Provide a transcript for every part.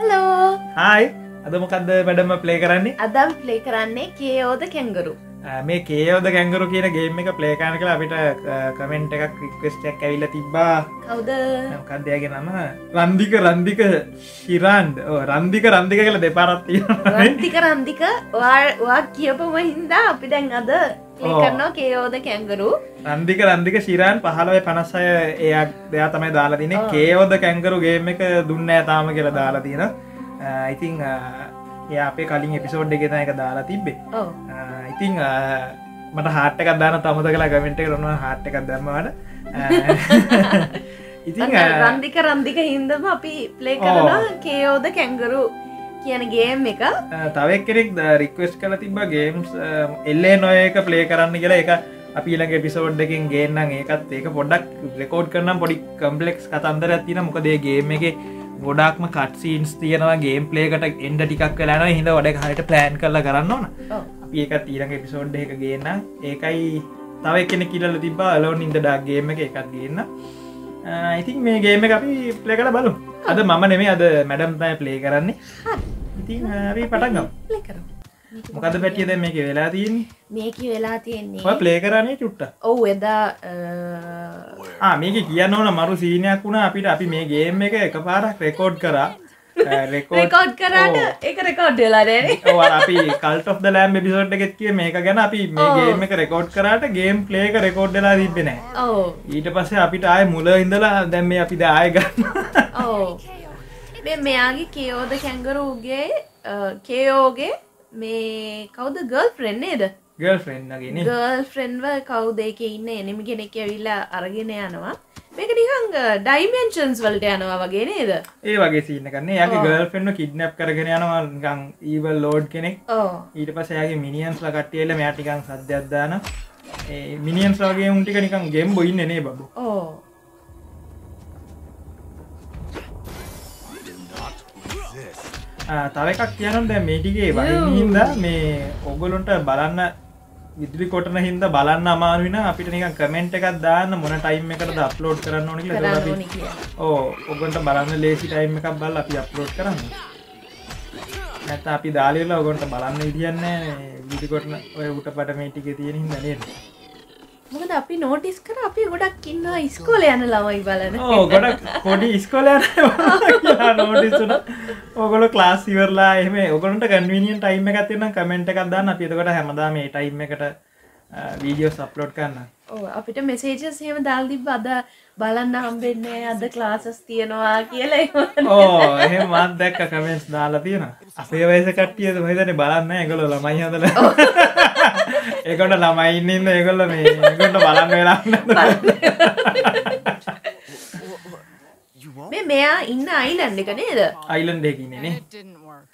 Hello hi අද මොකක්ද වැඩම ප්ලේ කරන්නේ? අදම් ප්ලේ කරන්නේ කේෝද කැංගරු මේ කේයෝද ගැංගරු කියන ගේම එක ප්ලේකාන කළ අපිට කමෙන්ට් එකක් රික්වස්ටක් ඇවිල්ල තිබ්බා. කවුද? කදයගේ නම? රන්දික රන්දික ශිරන්ඩ් රන්දික රන්දික කළ දෙපාරත්තිය රන්තික රන්දික වා කියපම හින්දා අපි දැන් අද. කරනවා කේෝද කැංගරු. රන්දික රන්දික ශිරන් පහලොය පනස්සය එයක් දෙයා තමයි දාලා තින. කේයෝද කැංකරු ගේම එක දුන්න ඇතාම කියලා දාලා තියෙන. ඉතිං එය අපේ කලින් එපිසෝඩ් එක එක දාලා තිබ්බේ. ඉතිං ආ, මට හාට්ටකක් දාන තමත කලා ගමෙන්ට කරනවා හාට් එකක් දම්මවට ඉතිං රන්දික රන්දික හින්දම අපි ප්ලේ කරනවා කේෝද කැංගරු කියන ගේම් එක. තවක් කෙනෙක් රික්වස් කල තිබ ගේම්ස් එල්ලේ නොයක ප්ලේ කරන්න කියලා. එක අපි ඊළඟ එපිසෝඩ් එකින් ගේන්නම් ඒකත් ඒක පොඩක් රෙකෝඩ් කරනම් පොඩි කම්පලෙක්ස් කතන්දර ඇතින මොකදේ ගේම් එක ගොඩක්ම කට්සීන්ස් තියෙනවා. ගේම් පලේකට එන්ඩ ටිකක් කලන හිද වඩ හට ප්ලෑන් කරලා කරන්න ඕන. ඒක ඊළඟ එපිසෝඩ් එක ගේන්න ඒකයි තව කෙන කිලල තිබා අලෝන් ඉන්දඩක් ගේම එක එකත් ගන්න ඉතින් මේ ගේම එක අපි ප්ලේ කළ බලු අද මම නෙමේ අද මැඩම් තය ප්ලේ කරන්නේ ඉතින් අපි කරු මොකද පැටියද මේක වෙලා තියන්නේ? මේක වෙලා තියෙන්නේ ප්ලේ කරන්නේ චුට්ට. ඔව් එදා මේක කියන්න ඕන මරු සීනයක් වුණා. අපිට අපි මේ ගේම් එක එක පාරක් රෙකෝඩ් කරා රෙකෝඩ් කරාට ඒක රෙකෝඩ් වෙලාදේ ඕ අපි කල්ට of ලෑම් බිසෝට් එකෙත් කිය මේක ගැන අපි මේ ඔව්. ගේම එක රෙකෝඩ් කරාට ගේම් ප්ලේක රෙකෝඩ්ඩලා තිබෙන ඕ ඊට පස්සේ අපිට ආය මුල ඉඳලා දැම් මේ අපි දාය ගන්න ඕ මේ මෙයාගේ කයෝද කැංගරූගේ කේයෝගේ මේ කවුද? ගල් ෆ්‍රෙන්නේද ගල් ෆ්‍රෙන්න්නගෙන ගල් ෆ්‍රෙන්ව කවුද? එක ඉන්න එනෙම කෙනෙක් ඇවිල්ලා අරගෙන යනවා. මේක නිකං ඩයිමෙන්ශන්ස් වලට යනවා වගේ නේද? ඒ වගේ සිීන කන්නේ යගේ. ගල් ෆෙන්න්න කිඩ්නැප් කරගෙන යනවා. ගං ඒවල් ලෝඩ් කෙනෙක්. ඊට පසයාගේ මිනිියන්ස් ල කට්ටියල මෑටිකන් සද්‍යත්දාන මිනිියන්ස් වගේ උන්ටික නිකන් ගෙම් බොයින්න නේ බබු. ඕ තව එකක් කියනම් දැ මේටිගේ වහින්ද මේ ඔගොලොන්ට බලන්න විදිරි කොටන හින්ද බලන්න අමාරුවෙන අපිට නික කමෙන්ට් එකක් දාන්න මොන ටයිම් එකට අප්ලෝඩ් කරන්න ඕනි කියලා. ඕ ඔගොන්ට බලන්න ලේසි ටයිම් එකක් බල් අපි අප්ලෝඩ් කරන්න. නැත අපි දාලලා ඔගොන්ට බලන්න ඉදියන්න විදිකොටන ඔය උට පට මේටික තියෙන හිද නේද මොකද අපි නෝටිස් කර අපි ගොඩක් ඉන්නවා ඉස්කෝල යන ළමයි බලන ඕ ගොඩක් පොඩි ඉස්කොල නෝටිසුන ඔගොල ක්ලාස් ඉවරලා එහම ඔගොලට කන්වනිියන් ටයිම එකක් තියන්න කමෙන්ට් එකක් දන්න. අපිතකට හැමදා මේ ටයිම් එකට වීඩියෝ සප්ලෝඩ් කරන්න. ඕ අපිට මෙසේජස් හෙම දල්දිබ අද බලන්න හම්බෙන්නේ අද ක්ලාසස් තියෙනවා කියලා එහෙම. ඕ එහෙ මත් දැක්ක කමෙන්ස් දාලා තියෙන අපේ වයස කට්ටියද? මහිතන බලන්න එකගොල ළමයි හදල. ඒකොට ළමයින්නන්න ඒගොල්ල මේ ඒකොට බලන්න වෙලාන්න මේ මෙයා ඉන්න අයිලන්ඩ එක නේද? අයිලන්ඩ එකකින්නේ It didn't work.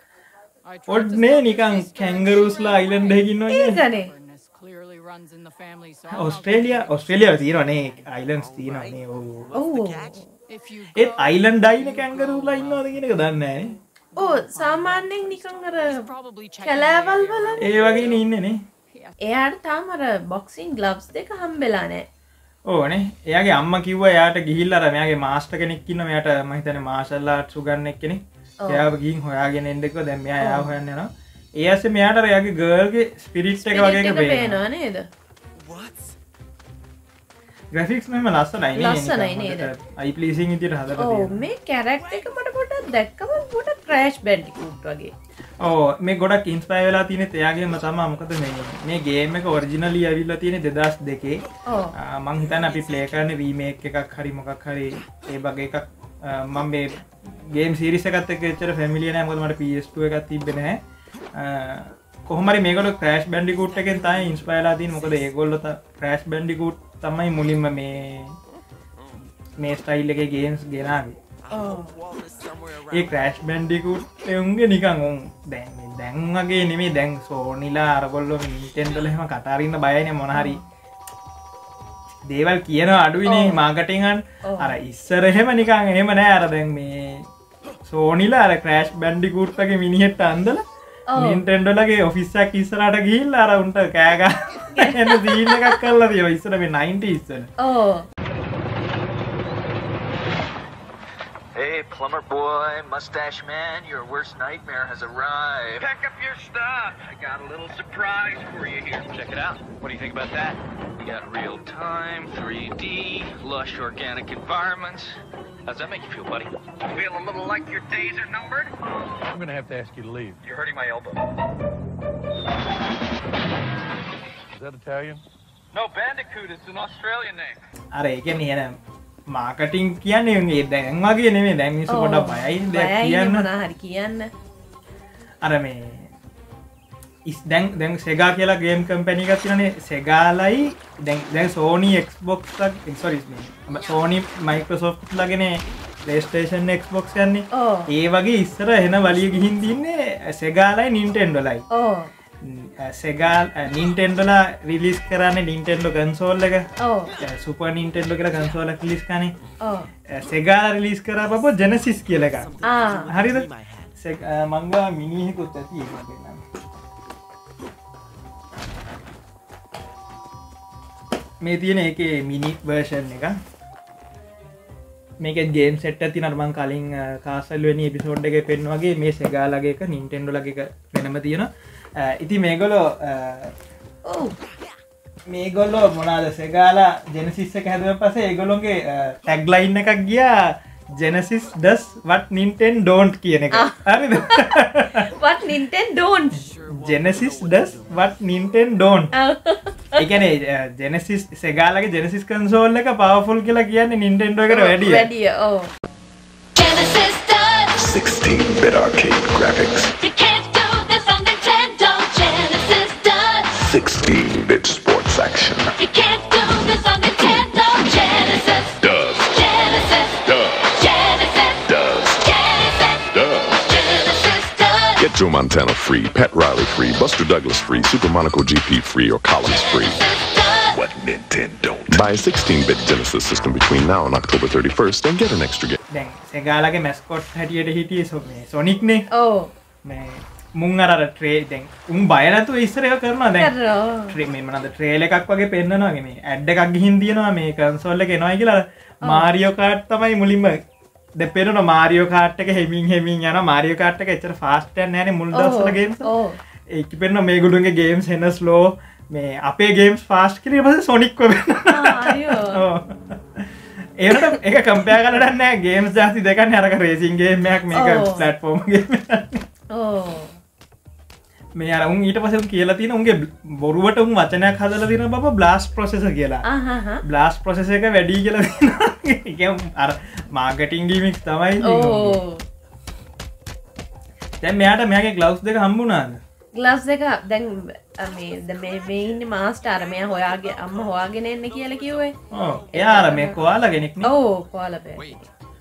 I tried to ඔඩ්නේ නිකං කැංගරුස්ලා අයිලන්ඩ එකින්න ඒකනේ ඔස්ට්‍රේලිය ඔස්ට්‍රේලියාව තියෙනනේ අයිලන්ස් තියනන්නේ ඒත් අයිලන්් ඩයින කැංගරුලා ඉන්නවාද කියෙනක දන්න ඕ සාමාන්‍යෙන් නිකං අර probably check කැලෑවල් වල ඒ වගේ ඉන්නනේ එයාට තාමර බොක්සින් ගලබ්ස් දෙක හම්බෙලා නෑ. ඕනේ එයාගේ අම්ම කිව්ව යාට ගිහිල්ලර මෙයාගේ මාස්ට කෙනෙක්කින්න මෙයට මහිතන මාශල්ලාට සුගන්න එක්කෙනෙ එයාව ගින් හොයාගෙන එන්ඩෙක දැම් යා හොයන්නවා ඒස මෙයාට එයාගේ ගර්ගේ ස්පිරිට් එක වගේ පේ පේනවා. නේද? ග්‍රෆික්ස් මෙම ලස්සනයි ලස්සනයි නේද? අයිපලිසිං ඉතිට හද මේ කැරක්ට එක මට පොට දැක්කම පොට ක්‍රෑශ් බැන්ටිකුට් වගේ. ඕ මේ ගොඩක් ඉන්ස්පයි වෙලා තියනෙ එයාගේම තමා මොකද මේ මේ ගේම එක ඔරිජිනලි ඇවිල්ල තියෙන දෙදස් දෙකේ. මංහිතන් අපි ප්ලේ කරන වීමේක් එකක් හරි මොකක් හරි ඒ බගේ එකක්. මං මේ ගේම් සිරිසකත් එක එච්චර ෆැමිලිය නෑ. මොකද මට පස්ට එකක් තිබෙන කොහමරි මේකට ක්‍රෑශ් බැන්ඩිකුට් එකෙන් තයි ඉන්ස්පයිලා තින් මොකද ඒගොල්ලත ක්‍රෑශ් බැන්ඩිකුට් තමයි මුලින්ම මේ මේ ස්ටයිල් එක ගේම්ස් ගෙනාවේ. ඒ ක්‍රෑශ් බැන්ඩිකුට් එවුන්ගේ නිකං උන් දැන් දැන්වගේ නෙමේ දැන් සෝනිලා අරගොල්ලො නිටෙන්ටලහෙම කටාරන්න බයන මොනහරි දේවල් කියන අඩුවනේ ඔව්. අර ඉස්සරහෙම නිකං එහෙම නෑ. අර දැන් මේ සෝනිලා අර ක්‍රෑශ් බැන්ඩිකුට්ගේ මිනිහෙට්ට අන්දල. නින්ටෙන්ඩලගේ ඔෆිස්සක් ඉස්සරට ගිහිල් අර උන්ට කෑග එන්න දීන එකක් කල්ලා තිය ඉස්සර මේ 90 ඉස්සන ඕ Hey, plumber boy, mustache man, your worst nightmare has arrived. Pack up your stuff. I got a little surprise for you here. Check it out. What do you think about that? We got real time, 3D, lush organic environments. How's that make you feel, buddy? Feel a little like your days are numbered? I'm gonna have to ask you to leave. You're hurting my elbow. Is that Italian? No, Bandicoot. It's an Australian name. අර ඒක නියන marketing කියන්නේ ඒ දැන් වගේ නෙමේ දැමිසු පොඩක් බයයි දෙයක් කියන්න මනහරි කියන්න අර මේ ඉස් දැන් දැන් සෙගා කියලා ගේම් කම්පැනික තිරනේ සෙගාලයි දැන් දැන් සෝනි එක්බොක් සොරි සෝනි මයිකසෝ් ලගෙන ලේස්ටේෂන් එක්බොක්ස් යන්නේ. ඕ ඒ වගේ ඉස්සර එහෙන වලිය ගිහින් තින්නේ සෙගාලයි නින්ටෙන්ඩලයි සෙගාල් නින්ටෙන්ඩලා රිලිස් කරන්න නින්ටෙන්ඩෝ කන්සෝල් එක. සුප නින්ටෙන්ඩෝ කර කන්සෝල ලිස් කනේ ඕ සෙගාල රිලිස් කර පප ජනසිස් කියල එක ආ හරිද? අ, මංගවා මිනිහෙකුත් ඇති මේ තියෙන එක මිනි වර්ෂන් එක. මේක ගේම් සෙට් ඇති නර්මන් කලින් කාසල්ුවනි එපිසෝඩ් එක පෙන් වගේ මේ සෙගාලගේ එක නින්ටෙන්ඩු ලග වෙනම තියෙන ඉති මේගොලෝ මේගොල්ලෝ මොනාද සෙගාලා ජෙනසිස්ස හැදව පස ඒගොලොන්ගේ ටැග්ලයින්න එකක් ගියා. ජෙනසිස් ඩස් වට නින්ටෙන් ඩෝන්ට් කියන එක. හරිද? What Nintendo ජෙනසිස් ඩස් වට නින්ටෙන් ඩෝන් එකන ජෙනසිස් සෙගාලගේ ජෙනසිස් කන්සෝල් එක පවෆුල් කියලා කියන්නේ නින්ටෙන්ඩෝ එකට වැඩිය වැඩිය ඕ Genesis does. 16-bit arcade graphics, You can't do this on Nintendo. Genesis does. 16-bit sports action. You can't Joe Montana free, Pat Riley free, Buster Douglas free, Super Monaco GP free, or Collins free. What Nintendo? Buy a 16-bit Genesis system between now and October 31st and get an extra game. දැන් සෙගාලගේ මැස්කොට් හැටියට හිටිය so මේ සොනික්නේ ඕ මේ මුං අර tray දැන් උන් බයනතු ඉස්සරය කරනවා දැන් කරනවා ට්‍රේ මෙමනද ට්‍රේල එකක් වගේ පෙන්න්නනවාගේ මේ ඇඩ්ඩ එකක් ගිහින් තියෙනවා මේ කන්සෝල්ල ගෙනයි කියලා මාරියෝ කාට් තමයි මුලින්ම දෙපෙරන මාරියෝ කාට්ක හෙමින් හෙමින් යන මාරියෝ කාට්ක එච්චර ෆාස්ටන් න මුල් දසලගේ ඕ ඒක පෙන්න්න මේ ගුළුන්ගේ ගේම් හෙනස් ලෝ මේ අපේ ගේම්ස් ෆාස්් කිරීම ආයෝ. ඒට එක කම්පයා කරන්න ගේම් ජාති දෙක හැරක රේසින්ගේමයක් මේක ඔව්. පලට්ෆෝර්ම්ගේ ඕ මේ අර උන් ඊට පසම් කියලා තින උන්ගේ බොරුවට උන් වචනයක් හදල තින බ බ්ලාස් ප්‍රසෙස කියලා. බ්ලාස් ප්‍රසෙස එක වැඩි කියල අර මාගටින් ගීමික් තමයි ඕ. තැන් මෙයාට මෙයාගේ ගලවස් දෙක හම්බුනාද ගලස් දෙක දැන් මේ ද මේ වෙන්න මාස්ට අරමය හොයාගේ අම්ම හොයාගෙන එන්න කියල කිව්වේ. එයාර මේ කොයාලා ගෙනෙක් ඕ කොලපේ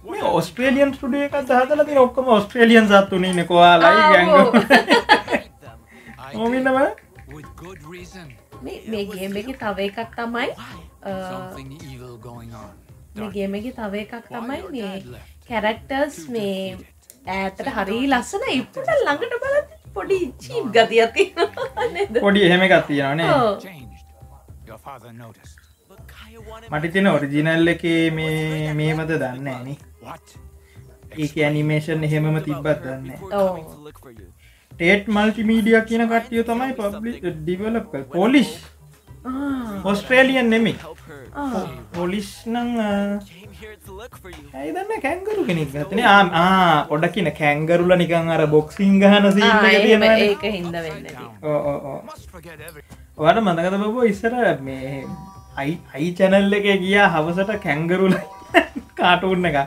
මේ ඔස්ට්‍රේලියන් ස්ටඩිය එකත් තින ඔක්කම ඔස්ට්‍රේලියන් සත්තුනන කොයාලයි ගැංග ඕමින්නම. මේ ගේම එක තව එකක් තමයි අ, Something evil going on. මේ ගේම එක තව එකක් තමයි මේ කැරක්ටර්ස් මේ ඇතට හරි ලස්සන ඉපට ළඟට බල පොඩි චීප් ගතිය තියෙන පොඩි එහෙම noticed. මට තින ඔරිජිනල් එක මේ මේමද දන්න ඇනි? ඒක ඇනිමේෂන් එහෙමම තිබ්බත් දන්න ඕ ටේට් මල්ටිමීඩිය කියන කට්ටිය තමයි පබ්ලි ඩිවලප් පොලිෂ් ඔස්ට්‍රේලියන් නෙමි පොලිස් නං ඇයිදන්න කැංගරු කෙනෙක් ගතන ආ ඔඩ කියන කැංගරුල නිකං අර බොක්සිං ගහන සීන ඒක හින්ද වෙන්න Must forget every. ඔයාට මඳකත බබෝ ඉස්සර මේ අයි අයි චැනල් එක ගියා හවසට කැංගරුල කාටුන්න එක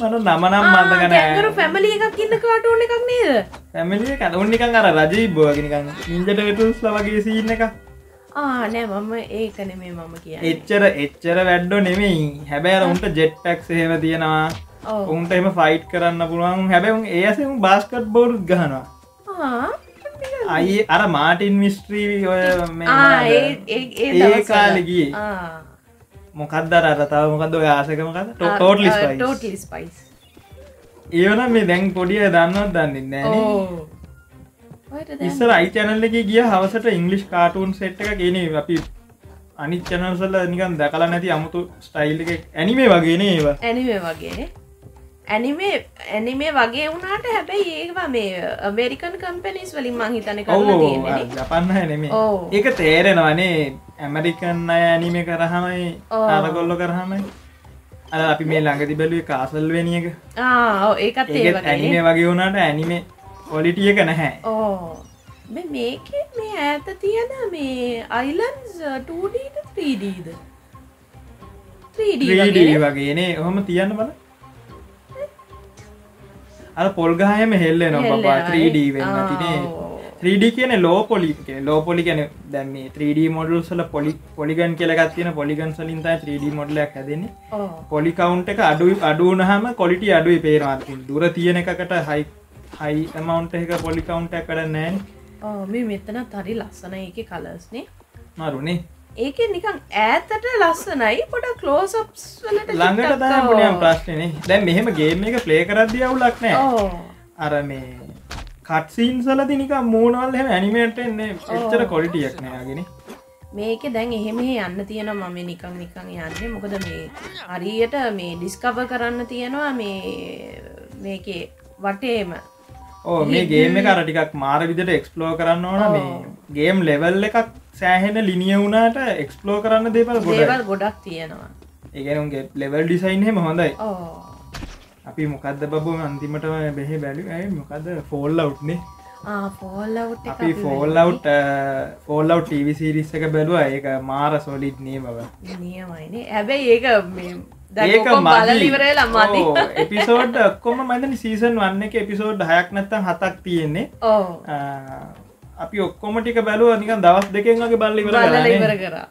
මට නමනම් මන්දගන ගැගරු පැමලි එකක් ඉන්න කාටෝන එකක් නේද? පැමිලි කතුන් නිකන් අර රජී බෝගෙනකන් ඉන්ජට වෙටුස් ලවගේ සීන එක ආ නෑ මම ඒකන මේ මම කිය එච්චර එච්චර වැඩ්ඩෝ නෙමෙයි. හැබැයි උන්ට ජෙට්ටක් එහෙම තියෙනවා. ඔව්. උන්ට එම ෆයිට් කරන්න පුළුවන්. හැබැයි ඒසම බාස්කට් බෝඩ් ගහනවා. අයි අර මාටින් මිස්ට්‍රී ඔය? ඒ කාලෙගිය මොකක්දර අර තව මොකද ඔය ආසකමකද ටෝටලි ටෝටලි ස්පයිස් ඒවන මේ දැන් පොඩිය දන්නවත් දන්න නෑ. ඕ. ඉස්සර අයි චැනල්ල එක ගිය හවසට ඉංගලිෂ් කාටූන් සෙට් එක ගෙන අපි අනි චැනල්සල්ල නිකන් දැකලා නැති අමුතු ස්ටයිල් එක ඇනිමේ වගේන ඒවා. ඇනිවේ වගේ ඇනිමේ ඇනිමේ වගේ වුණාට හැබැයි ඒවා මේ අමේරිකන් කම්පැනිස් වලින් මංහිතන ඔව් කරලා ජපන්න නෙමේ. ඒක තේරෙනවනේ ඇමරිකන් අය ඇනිමේ කරහමයි ඔව්. අරගොල්ල කරහමයි. අ අපි මේ ළඟදි බැලුවේ කාසල් වෙනිය එක ඒකත් ඇනිමේ වගේ වුණට ඇනිමේ ඔලිටිය එක නැහැ. ඕ මේක මේ ඇත තියෙන මේ අයිලන්ස් 2Dද 3Dද 3D 3D වගේ. වගේනේ. ඔහොම තියන්න බල අර පොල්ගහයම හෙල්ලෙන බා හෙල්ලෙනවයි. 3D වෙන්න තිනේ. ඔව්. 3D කියන ලෝ පොලි ලෝ පොලි කියන දැම 3D මොඩල් සල පොලි පොලිගන් කියලගත් තියෙන පොලිගන් සලින් තයි 3D මොඩලයක් හැදෙන්නේ. පොලි කවුන්ට එක අඩු අඩුනහම කොලිටි අඩුයි පේරවාතින් දුර තියෙන එකකට හයි හයි ඇමවන්ට එක පොලි කවුන්ටක් කර නෑන් ඕ මේ මෙතනත් හරි ලස්සන ඒක කලස්නේ මරුණේ ඒක නිකන් ඈතට ලස්සනයි පොඩ කලෝසප්ස් වලට ළඟට චුට්ටක්, තම ඔව්. පුනියම් ප්‍රශ්නනේ දැන් මෙහෙම ගේම එක ප්ලේ කරද්දිය අවුලක් නෑ. අර මේ කට්සීන් සල තිනික මූනවල් හෙම ඇනිමේට එන්නේ එච්චර කොලිටියක් නෑගෙන මේක දැන් එහෙම යන්න තියෙනවා. මම නිකං නිකං යන්නේ. මොකද මේ හරියට මේ ඩිස්කව කරන්න තියෙනවා මේ මේකේ වටේම. ඕ මේ ගේම එක අර ටිකක් මාර විදිට එක්ස්පලෝ කරන්න ඕන. මේ ගේම් ලෙවල් එකක් සෑහෙන ලිනිය වුණට එක්ස්පලෝ කරන්න දේපල් දේවල් ගොඩ ගොඩක් තියෙනවා. ඒගනුන්ගේ ලෙවල් ඩිසයින් හෙම හොඳයි. අපි මොකක්ද බබෝ අන්තිමටම බෙහෙ බැලි ඇයි මොකද ෆෝල් ෆෝල්ලවට් අපි ෆෝල් අවට් ෆෝල් අව් ටව සිරිස් එක බැලුව. ඒක මාර සොලිඩ් නේ. බව හැබැයි ඒක ඒක මදි. එපිසෝඩ් ඔක්කොම මදන සීසන් වන්න එක එපිසෝඩ් හයක් නැත්තම් හතක් තියෙන්නේ. ඕ අපි ඔක්කොම ටික බැලුව නිකන් දවස් දෙකෙන් වගේ බලලා ඉවර කරා.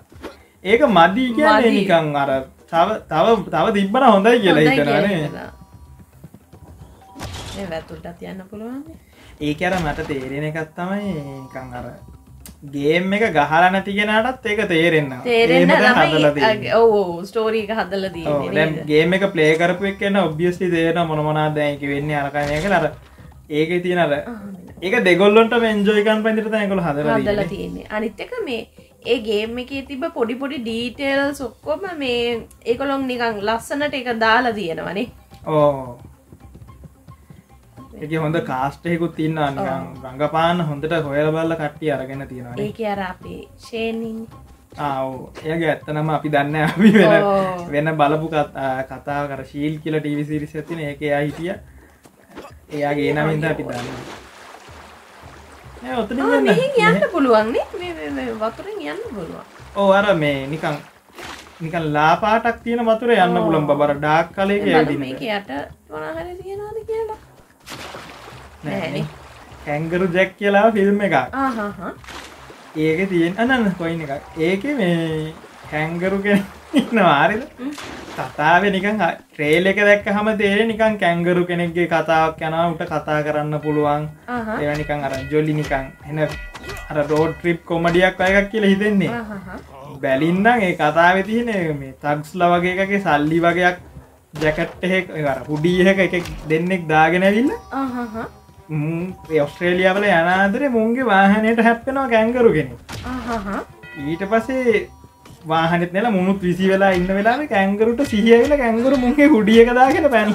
ඒක මදී කියන්නේ මදි. නිකං අර තව තව තව තිබ්බන හොඳයි කියලා හොඳයි කියලා හිතනනේ හිතනවා. මේ වැතුල්ටත් යන්න පුළුවන් ඒක අර මට තේරෙන එකත් තමයි නිකං අර ගේම් එක ගහලා නැති කෙනටත් ඒක තේරෙන්න තේරෙන්න ළමයි ඔව් ස්ටෝරීක හදලා තියෙන්නේ නේද? ගේම එක ප්ලේ කරපු එක්කන්න ඔබ්ියස්ලි තේරෙන මොනමනා දැයක වෙන්න අරකනය කළ අර ඒක තියෙන අර ඒක දෙගොල්ලොන්ට මෙන්ජෝයිකන් පැදිරත ඇකොල හදර හදලා තියෙන්නේ. අනිත් එක මේ ඒ ගේම් එකේ තිබ පොඩි පොඩි ඩීටේල්ස් ඔක්කොම මේ ඒකොළොම් නිකං ලස්සනට එක දාලා තියෙනවනේ ඕ. එක හොඳ කාස්ටයකුත් තින්න නිකං රඟපාන හොඳට හොයල බල්ල කට්ටිය අරගෙන තියෙනවා ඒක අර අපේ ආව් එයගේ ඇත්තනම අපි දන්න අපි වෙන. වෙන බලපු කතා කර ශීල් කියල ටිවිසිරිස ඇතින ඒක එයා හිටිය. එයාගේ නමින්ද අපි දන්න ඔතන යන්න මේ- මේ වතුරෙන් යන්න පුළුවන්. ඕ අර මේ නිකං නිකන් ලාපාටක් තියෙන වතුර යන්න ඕ. පුළන් බර ඩාක් කලේක බලමු මේක යට මොනහරි තියෙනවද කියලා? නෑනේ. කැංගරු ජැක් කියලා ෆිල්ම් එකක්. ආහහා ඒක තියෙන් අනන්න කොයින එකක්. ඒක මේ කැංගරු කෙන වාරිද කතාව නිකන් ට්‍රේල් එක දැක්ක හම තේරේ නිකන් කැංගරු කෙනෙක්ගේ කතාවක් යනවා උට කතා කරන්න පුළුවන්. ඒව නිකන් අර ජොලි නිකන් එන අර රෝඩ් ට්‍රිප් කොමඩියක් අයකක් කියලා හිතෙන්නේ. බැලින්නම් ඒ කතාව තියන මේ තක්ස්ල වගේ එකගේ සල්ලි වගේයක් ජැකට් එහෙක් අර හුඩියහක එක දෙන්නෙක් දාගෙනැවිල්ල ආහහා. ඔස්ට්‍රේලියාවල යනාදර මුන්ගේ වාහනයට හැප්පෙනවා කැංගරු කෙනෙ ආහහා. ඊට පසේ වාහනෙත් නෙල මුණුත් විසි වෙලා ඉන්න වෙලාම කැංගරුට සිහියවෙල කැංගරු මුන්ගේ හුඩියක දාගෙන පැන්න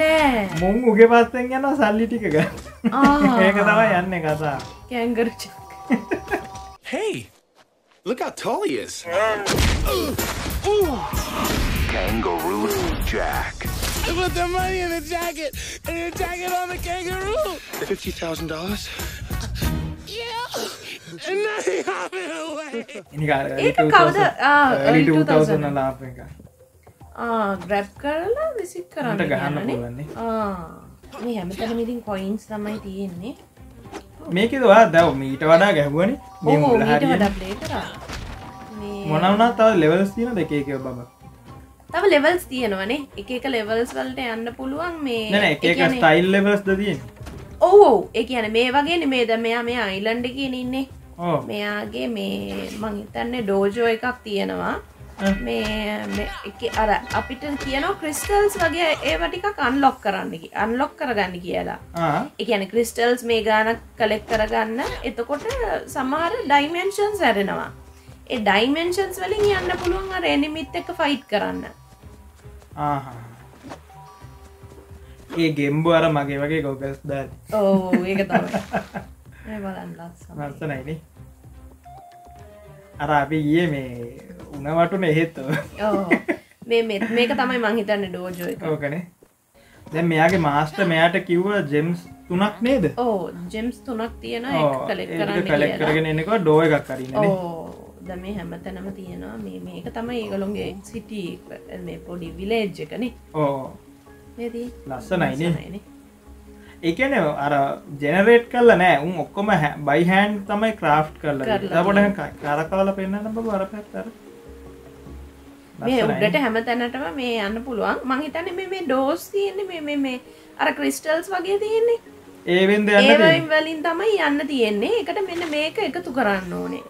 නෑ මුං උගේ පස්සෙන් යන සල්ලි ටිකක ආ. ඒක තවා යන්න කතා kangaroo Hey, look how tall he is. Kangaroo Jack. I put the money in the jacket and the jacket on the kangaroo. Fifty thousand dollars. Yeah. ඒක කවද? එලි 2000 ලාප එක ග්‍රැප් කරලා විසික් කරන්න උන්ට ගහන්න. ආ. මේ හැමතැනම ඉතින් කොයින්ස් තමයි තියෙන්නේ. මේක දවා දැව මීට වඩා ගැහුවනි. මොනවනා තව ලෙවල්ස් තියන දෙකේක බබ? තව ලෙවල්ස් තියෙනවනේ. එක එක ලෙවල්ස් වලට යන්න පුළුවන් මේ එක ස්ටයිල් ලෙවල්ස් දතියෙන් ඔව් ඔව්. ඒ කියන මේ වගේ මේ ද මෙයා මේ අයිලන්ඩ කියන ඉන්නේ මෙයාගේ මේ මං හිතන්නේ ඩෝජෝ එකක් තියෙනවා. මේ අර අපිට කියනවා ක්‍රිස්ටල්ස් වගේ ඒව ටිකක් අන්ලොක් කරන්න අන්ලොක් කරගන්න කියලා. එකන ක්‍රිස්ටල්ස් මේ ගානක් කලෙක් කරගන්න. එතකොට සමහර ඩයිමෙන්ෂන්ස් ඇරෙනවා. ඒ ඩයිමෙන්ෂන්ස් වලින් යන්න පුළුවන් අර එනිමිත් එක ෆයිට් කරන්න. ඒ ගෙම්බ අර මගේ වගේ ගොගස් ද ඕ ඒක තමයි මේ බලන්න ලස්සනයි. නස්සනයින අර අපි ගිය මේ උනවටුන එහෙත් ඔව්. මේ මේක තමයි මං හිතන්නේ ඩෝජෝ එක ඕකනේ දැන් මෙයාගේ මාස්ට මෙයාට කිව්ව ජෙම්ස් තුනක් නේද ඕ ජෙම්ස් තුනක් තියෙන කලෙක්. කරගෙන එනක ඩෝ එකක් කරන්න ද මේ හැමතැනම තියෙනවා මේ මේක තමයි ඒගොලොන්ගේ සිටි මේ පොඩි විලේජ් එකනේ ඕ ලස්සනයිනේ. ඒකන අර ජෙනරේට් කල්ල නෑ. උන් ඔක්කොම බයිහැන් තමයි ක්‍රාෆ් කරල පොට කරකාල පෙන්න්න බ වර පැත්තර මේ උඩට හැම තැනටම මේ යන්න පුළුවන්. මංහිතන මේ ඩෝස් තියෙන්නේ මේ මේ අර ක්‍රිස්ටල්ස් වගේ තියෙන්නේ. ඒවෙන්ද ඒවයින් වලින් තමයි යන්න තියෙන්නේ. එකට මෙන්න මේක එකතු කරන්න ඕනේ.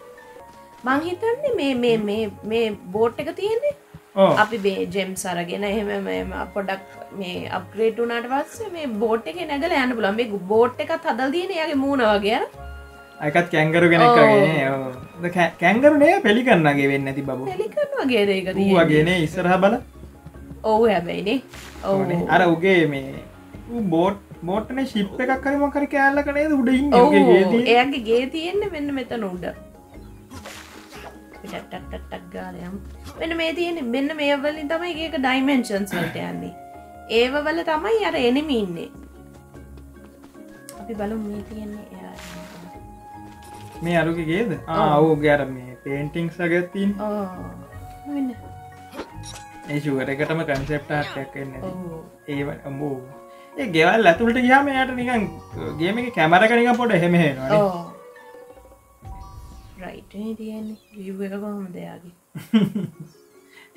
මංහිතන්නේ මේ මේ මේ මේ බෝට් එක තියෙන්නේ අපි බේ ජෙම් සරගෙන එහෙම පොඩක් මේ අප්‍රේට් වනාට පස්සේ මේ බෝට් එක නැගල යන්න පුළන් මේ බෝට් එකත් හදල් තියෙන යාගේ මූුණ වගේ අයකත් කැංගරු කෙනෙක්ගේ කැංගරුනේ පෙළි කරන්නගේ වෙන්න ඇති බබු. ෙලිකන් වගේ ඒක වගේන ඉස්සරහ බල. ඔවු හැබැයිනේ ඔවු. අර උගේ මේ බෝට් බෝට්න ශිප් එකක් කරම කර කෑල්ල කනේ උඩින් ඔවු. එයගේ ගේ තියෙන්න මෙන්න මෙතන උඩ ටක්ටක් ගාලයම් වෙන මේ තියෙන මෙන්න මේවලින් තමයි ඒක ඩයිමෙන්ශන්ස් වලට යන්නේ. ඒවවල තමයි අර එනෙම ඉන්නේ. අපි බලු මේ තියෙන්නේ එයා මේ අරුගේගේද ආවෝ ගැර මේ පේන්ටිං සගත්තින් වෙන්න ඒ ශුවර එකටම කන්සෙප්ටක් එන්න ඒ අම්බූ ඒ ගෙවල් ඇතුළට ගයාම යට නිකන් ගේම එක කැමරකනික පොට හෙමහෙනවා රයිට් තියෙන්නේ. විව් එක කොහොම දෙයාගේ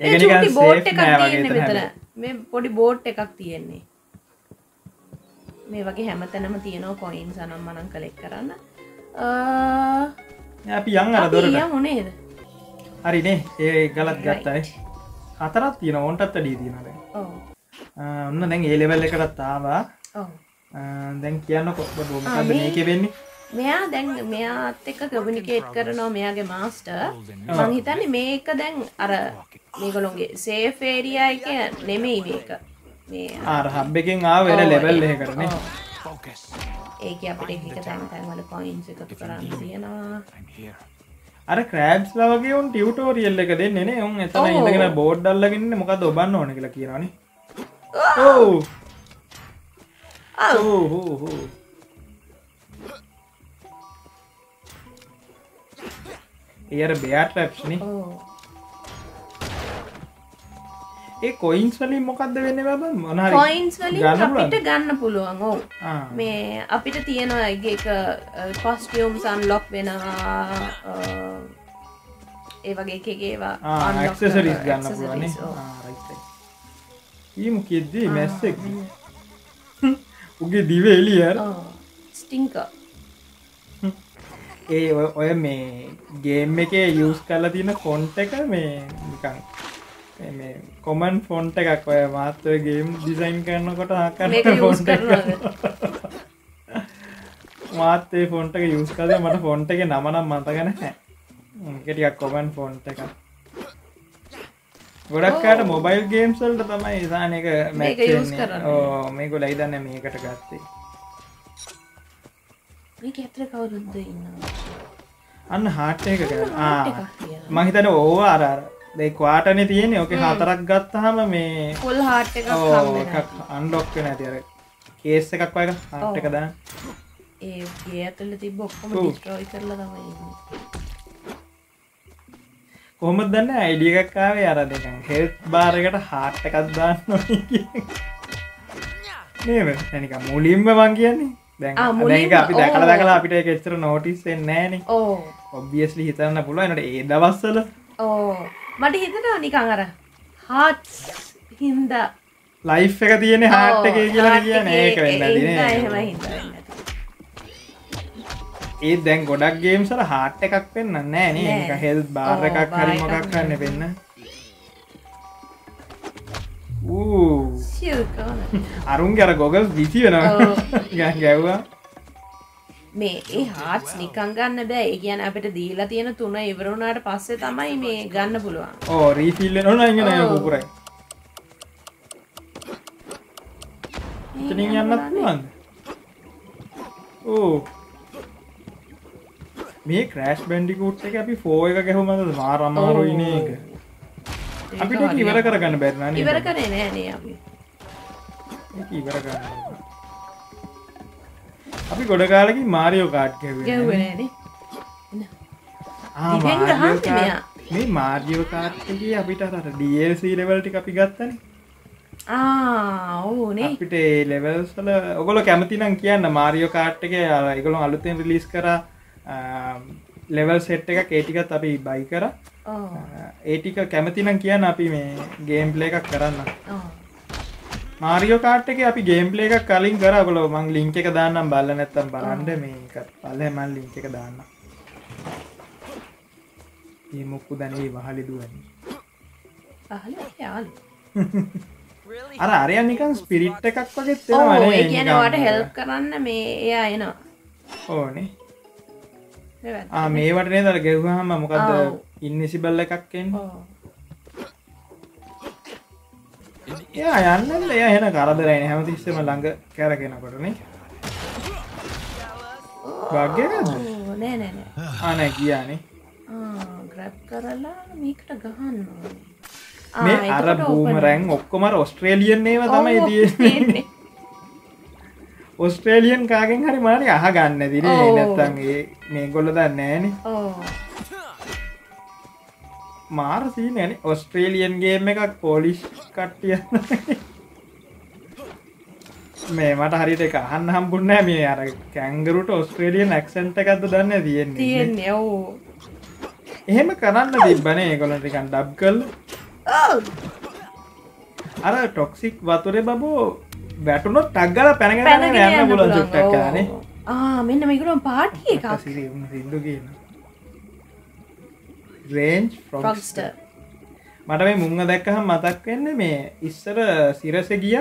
ඒ බෝට් එකක් තියෙන්නේ මෙතන. මේ පොඩි බෝට් එකක් තියෙන්නේ. මේ වගේ හැමතැනම තියෙනවා කොයින් සනම් මනං කලෙක් කරන්න. අපි යන් අර දොරට. මොනේද හරිනේ ඒ ගලත් ගත්තයි. හතරත් තියෙන ඔොන්ටත් අඩී තියනද ඔන්න දැන් ඒලෙවල් එකටත් තාවා දැන් කියන්න බොමකද මේක වෙන්නේ මෙයා දැන් මෙයාත් එක්ක කමිනිකේට් කරනවා මෙයාගේ මාස්ට මංහිතන්නේ මේක දැන් අර මේගොලොන්ගේ සේෆේරියා එක නෙමෙයි මේක. මේ ආරහබ් එකෙන් ආ වෙන ලෙබල් එහ කරන ඒක අපට එක තැන් තැන්වල කොයින්ස් එකතු කරන්න තියෙනවා. අර ක්‍රෑබ්ස් ලවගේ උන් ටියවටෝරියල්ල එක දෙන්න නේ. උන් එතන ඉඳගෙන බෝඩ් අල්ලගන්න මොකද ඔබන්න ඕන කියලා කියරනේ ඕ ඕ හෝ ඒර බෙයාට රැප්ෂන ඒ කොයින්ස් වලින් මොකක්ද වෙන්න බබ? මොන කොයින්ස් වලින් අපිට ගන්න පුළුවන්. ඕ මේ අපිට තියෙනවා එක කොස්ටියම් සන්ලොක් වෙනවා ඒ වගේ එකගේවා ආක්සසරිස් ගන්න පුළුවන ඊම කිද්දී මැස්සෙක් උගේ දිව එලිය ස්ටිංක ඒ ඔය මේ ගේම් එක යස් කල්ලා තියන ෆොන්ට එක මේ නිකං කොමන් ෆොන්ට එකක් ඔය මාත්ව ගේම් ඩිසයින් කරන්නකොට ආකර ෆොන්ට මාතේ ෆොන්ට එක යස් කද මට ෆොන්ට එක නමනම් මතගෙන කෙටියක් කොමන් ෆොන්ට එක ගොඩක්කාට මොබයිල් ගේම්සල්ට තමයි ඉසානක මැ ඕ මේකු ලයිදන්න මේකට ගත්තේ ඇතර කවුරුද්ද ඉන්න අන්න හාට්ට එක මහිතන ඕ අරර දෙක්වාටන තියෙන ඕක හතරක් ගත්තහම මේ කොල් හාට්. අන්ඩොක්ක නැතිර කේස් එකක්. වයක හාට් එක දා ඒ ඒ ඇතුල තිබ ඔක්කොම ඩිස්ට්‍රෝයි කරලා තමයි කොහොමත් දන්න? අයිඩිය එකක්කාවේ අර දෙක හෙල්ත් බාරකට හාට් එකක් දාන්න නේම තැනික මුලින්ම මං කියන්නේ දැන් අපි දැකල දැකලා අපිට එකෙච්චර නෝටිස් නෑන ඕ. ඔබියස්ලි හිතන්න පුළුවනට ඒ දවස්සල ඕ. මට හිතනවා නිකං අර හාට් හින්ද. ලයි් එක තියෙන හාට් එක කියලා කියන ඒක වෙන්න ඒ දැන් ගොඩක් ගේම්සල හාට් එකක් පෙන්න්න නෑ. නේ. හෙල් බාර එකක් හරි මොකක් කන්න පෙන්න්න අරුන් ගැර ගොගල් විසි වෙනවා. ගැව්වා මේ ඒ හාටස් නිකං ගන්න බෑ. ඒ කියන අපිට දීලා තියෙන තුන ඉවරුණාට පස්සේ තමයි මේ ගන්න පුළුවන්. ඕ රීෆිල්ල නොන ඉගෙන පුරයි එතනින් යන්නත් පුළුවන්ද? ඕ මේ ක්‍රෑශ් බැන්ඩිකුට් එක අපි ෆෝ එක ගැහුමද මාර අමාරුයින එක අපිට ඉවර කරගන්න බැරන ඉවර කරේ නෑනේ අපි ඉවර කරන්න අපි ගොඩ කාලකින් මාරියෝ මෙයා. මේ මාර්ියෝ කාර්ටගේ අපිට අර ඩල්සි ලෙවල්ටි අපි ගත්තන. ඕනේ. අපිට ලෙවල්සල ඔගොල කැමතිනම් කියන්න මාරියෝ කාට් එක එකගොලො අලුතෙන් රිලිස් කර ලෙවල් සෙට් එක ඒටිකත් අපි බයි කර. ඒටික කැමතිනම් කියන්න අපි මේ ගේම්පලේ එකක් කරන්න මාරියෝ කාට් එක අපි ගේම්පලේ එකක් කලින් කර. ගොලො මං ලිංක එක දාන්නම්. බල්ල නැත්තම් බලන්ඩ මේක. පල්ල මල් ලිංක එක දාන්න මොක්කු දැනේ වහලි දුවන්නේ. යාලු අර අරයන් නිකන් ස්පිරිට් එකක් වගේ ඕ තෙනවනේ ඒ කියන නිකන්. වට හෙල්ප් කරන්න මේ එයා එනවා. ඕනේ. ඒවත්. ආ මේවට නේද? අර ගෙව්වහම මොකද්ද එයා යන්නද? එයා එහෙන කරදරයිනේ හැමතිස්සෙම ළඟ කැරගෙනකොටනේ ඕ, නෑ නෑ නෑ. ආ නෑ ගියානේ ග්‍රැබ් කරලා මේකට ගහන්න මේ අර බූමරැන් ඔක්කොම ඔස්ට්‍රේලියන් ඒවා තමයි තියෙන්නේ. ඔස්ට්‍රේලියන් කාගෙන් හරි මාරි අහගන්න දිනේ ඔව්. නැත්තම් ඒ මේගොල්ලෝ දන්නේ නෑනේ. ඕ මාර සීනන ඔස්ට්‍රේලියන් ගේම් එකක් පෝලිෂ් කට්ටිය. මේ මට හරිට එක අහන්න හම්බුන්නෑ මේ අර කැංගරුට ඔස්ට්‍රේලියන් ඇක්සන්ට එකක්ද දන්න තියෙන්නේ. තියෙන්නේ. ඔව්. එහෙම කරන්න තිබ්බනේ ඒකොලටිකන් ඩබ් කල් අර ටොක්සික් වතුරේ බබෝ වැටුනොත් ටක්ගල පැනගෙන පැනගෙන යන්න පුලන්. චුට්ටක් ඔව්. ආ මෙන්න මේකටම පාටි එකක්. සිදු කියන රේන්ජ් ෆ්‍රොග්ස්ටර් මට මේ මුංග දැක්කහම් මතක් වෙන්න මේ ඉස්සර සිරස ගිය.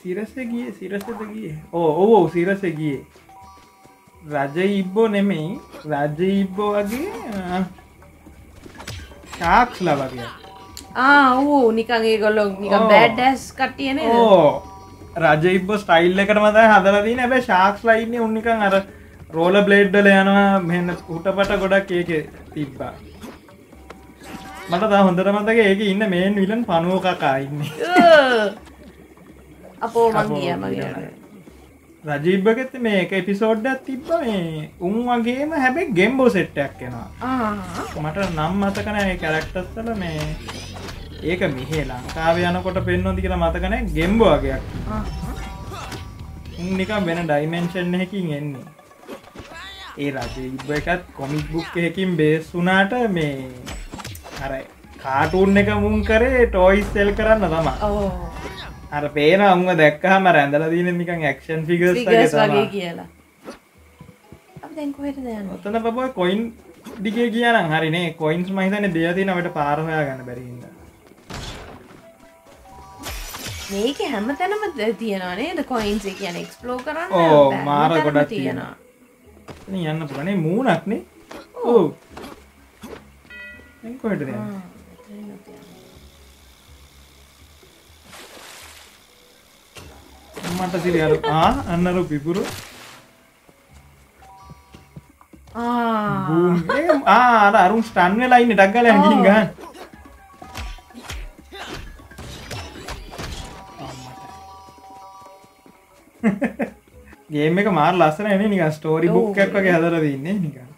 සිරස ගිය සිරසද ගිය? ඕ ඕ සිරස ගියේ. රජ ඉබ්බෝ නෙමෙයි රජ ඉබ්බෝ වගේ ශාක්ස් ලබගිය ආ නිකන් ඒගොල්ලෝ නිකන් ඔව්. බෑඩ් ඩැස් කට්ටිය නේද? ඕ රජ ඉබ්බෝ ස්ටයිල් එකට මතයි හදලදී නැබැ ශාක්ස් ලයින්න උන්නිකන් අර රෝල බ්ලේඩ්ඩල යනවා මෙන්න උටපට ගොඩක් ඒක තිබ්බා. මට තා හොඳට මතක ඒක ඉන්න මේන් විලන් පනුව කකා ඉන්න. අපෝ රජීබ්බගෙත මේ එක එපිසෝඩ්ඩක් තිබ්බ මේ උන් වගේම හැබැයි ගෙම්බෝ සෙට්ටයක් කෙනවා ආ. මට නම් මතකන කැරක්ටස්සල මේ ඒක මෙහේ ලංකාව යනකොට පෙන්නොති කියලා මතකන ගෙම්බෝ වගේයක් ආ. උන්නිකම් වෙන ඩයිමෙන්ෂන් හැකින් එන්නේ ඒ රජීබ්බ එකත් කොමික් බුක් එකකින් බේස් වුනාට මේ අර කාටූන් එක මුන් කරේ ටෝයිස් සෙල් කරන්න තමා. අර පේන අංග දැක්කහම රැඳල දීන නිකන් ඇක්ෂන් ෆිගස් වගේ කියලා. ඔතන බබ කොයින් දිගේ කියන හරිනේ කොයින්ස් මහිතන දෙයතිනවට පාරහොයා ගන්න බැරිහිද මේක හැම තැනම නේද? කොයින්ස් ඒ කියන්නේ එක්ස්ප්ලෝ කරන්න මාර ගොඩක් තියෙනවා යන්න පුරනේ මූනක්නේ ඕ කොහට ආ, එතනිනුත් යනවා. මට සිරි අර ආ අන්නරු පිපුරු. ආ. බූම්. ඒ ආ අර අරුන් ස්ටන් වෙලා ඉන්න ටක් ගාලා යන ගිහින් ගහන්න ගේම් එක මාර ලස්සන එනේ නිකන් ස්ටෝරි බුක් එකක් වගේ හදලා තින්නේ නිකන්.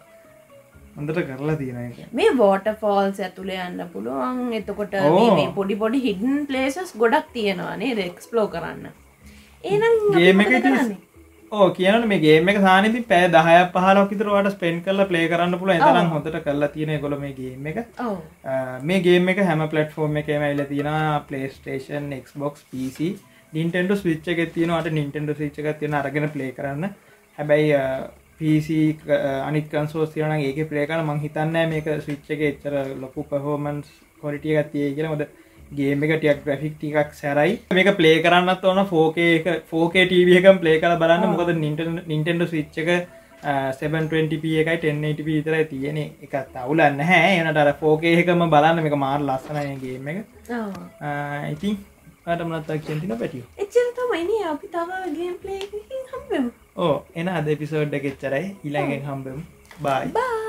හොඳට කරලා තියෙන මේ වෝට ෆෝල්ස් ඇතුළේ යන්න පුළුවන්. එතකොට පොඩි පොඩි හිඩන් ප්ලේසස් ගොඩක් තියෙනවා නේද එක්ස්ප්ලෝ කරන්න. ඒනම් අපි ගේම් මොකද එක? ඕ කියන මේ ගේම එක සානිති පෑ දහය පහලක් විතරවට ස්පෙන්් කරලා ප්ලේ කරන්න එතරම් ඔව්. හොඳට කරලා තියෙන ගොල මේ ගේම එක. මේ ගේම එක හැම පලට්ෆෝර්ම් එකම ඇල තියෙන PlayStation Xbox PC Nintendo Switch එක තියෙනවට නින්ටෙන්ඩ සිච්ච එක තියෙන අරගෙන ප්ලේ කරන්න. හැබැයි PC අනිත් කන්සෝස් තියන ඒක ප්ලේකන මං හිතන්න මේක ස්විච්ච එක එච්චර ලොකු පහෝමන්ස් කොලිටිය ගත්තිය කියල. මොද ගේම එක ටියක් ග්‍රෆික් ටිකක් සැරයි. මේක ප්ලේ කරන්නත් ඕන ෆෝකේ එක ෆෝකේ ටව එකම් ප්ලේ කර බලන්න. මොකද නින්ටෙන්ඩ ස්විච්ච එක 720p එකයි 1080p විතරයි තියෙන එක තවුලන්න හැ එනට අර ෆෝකේ එකම බලන්න. එක මාර් ලස්සනයගේම එක. ඉතින් අට මනත්තා කියතින පැටියෝ. එච්චර තමයිනේ අපි තව ගේම් ප්ලේ හම්බෙමු. ඕ එන අද පිසෝඩ් එකෙච්චරයි ඉළඟෙන් හම්බෙමු. බායි බා